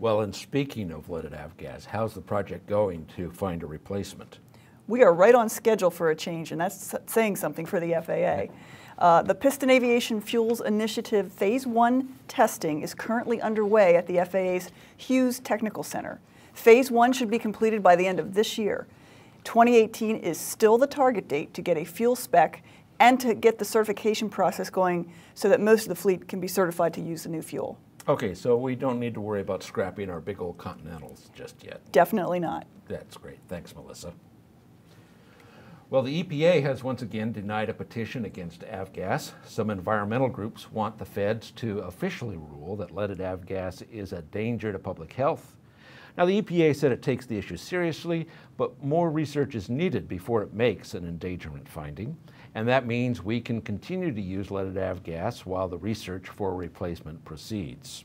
Well, and speaking of leaded avgas, how's the project going to find a replacement? We are right on schedule for a change, and that's saying something for the FAA. Uh, the Piston Aviation Fuels Initiative Phase 1 testing is currently underway at the FAA's Hughes Technical Center. Phase 1 should be completed by the end of this year. 2018 is still the target date to get a fuel spec and to get the certification process going so that most of the fleet can be certified to use the new fuel. Okay, so we don't need to worry about scrapping our big old Continentals just yet. Definitely not. That's great. Thanks, Melissa. Well, the EPA has once again denied a petition against avgas. Some environmental groups want the feds to officially rule that leaded avgas is a danger to public health. Now, the EPA said it takes the issue seriously, but more research is needed before it makes an endangerment finding. And that means we can continue to use leaded avgas while the research for replacement proceeds.